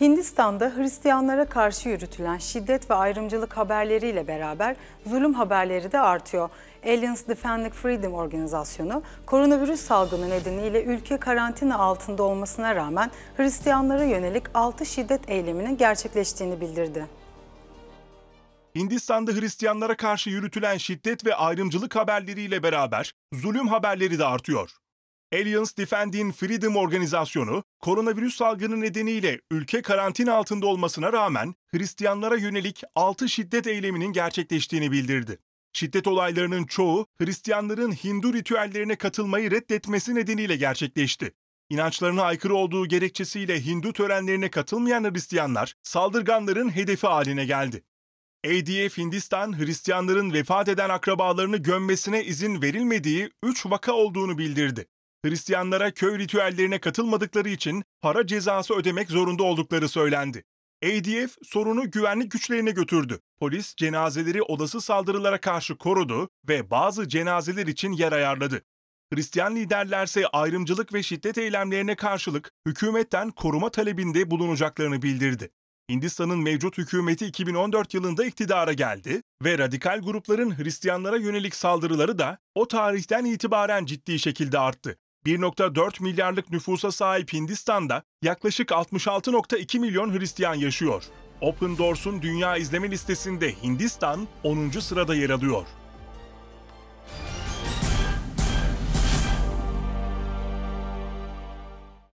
Hindistan'da Hristiyanlara karşı yürütülen şiddet ve ayrımcılık haberleriyle beraber zulüm haberleri de artıyor. Aliens Defending Freedom organizasyonu koronavirüs salgını nedeniyle ülke karantina altında olmasına rağmen Hristiyanlara yönelik 6 şiddet eyleminin gerçekleştiğini bildirdi. Hindistan'da Hristiyanlara karşı yürütülen şiddet ve ayrımcılık haberleriyle beraber zulüm haberleri de artıyor. Alliance Defending Freedom organizasyonu, koronavirüs salgını nedeniyle ülke karantina altında olmasına rağmen Hristiyanlara yönelik 6 şiddet eyleminin gerçekleştiğini bildirdi. Şiddet olaylarının çoğu Hristiyanların Hindu ritüellerine katılmayı reddetmesi nedeniyle gerçekleşti. İnançlarına aykırı olduğu gerekçesiyle Hindu törenlerine katılmayan Hristiyanlar saldırganların hedefi haline geldi. ADF Hindistan, Hristiyanların vefat eden akrabalarını gömmesine izin verilmediği 3 vaka olduğunu bildirdi. Hristiyanlara köy ritüellerine katılmadıkları için para cezası ödemek zorunda oldukları söylendi. ADF sorunu güvenlik güçlerine götürdü. Polis cenazeleri olası saldırılara karşı korudu ve bazı cenazeler için yer ayarladı. Hristiyan liderlerse ayrımcılık ve şiddet eylemlerine karşılık hükümetten koruma talebinde bulunacaklarını bildirdi. Hindistan'ın mevcut hükümeti 2014 yılında iktidara geldi ve radikal grupların Hristiyanlara yönelik saldırıları da o tarihten itibaren ciddi şekilde arttı. 1.4 milyarlık nüfusa sahip Hindistan'da yaklaşık 66.2 milyon Hristiyan yaşıyor. Open Doors'un dünya izleme listesinde Hindistan 10. sırada yer alıyor.